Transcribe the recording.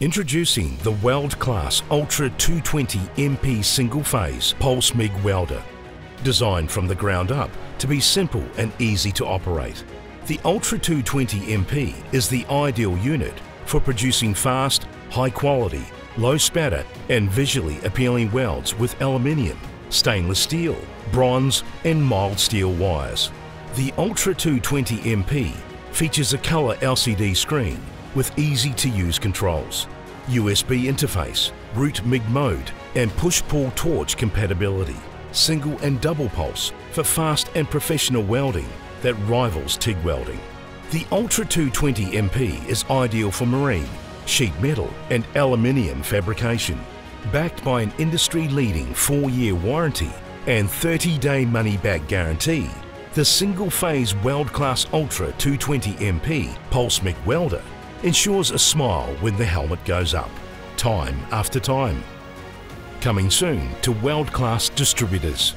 Introducing the Weldclass Ultra 220 MP single phase pulse MIG welder. Designed from the ground up to be simple and easy to operate. The Ultra 220 MP is the ideal unit for producing fast, high quality, low spatter and visually appealing welds with aluminium, stainless steel, bronze and mild steel wires. The Ultra 220 MP features a colour LCD screen with easy to use controls, USB interface, root MIG mode and push-pull torch compatibility, single and double pulse for fast and professional welding that rivals TIG welding. The Ultra 220 MP is ideal for marine, sheet metal and aluminium fabrication. Backed by an industry-leading 4-year warranty and 30-day money-back guarantee, the single-phase Weldclass Ultra 220 MP Pulse MIG welder ensures a smile when the helmet goes up, time after time. Coming soon to world-class distributors.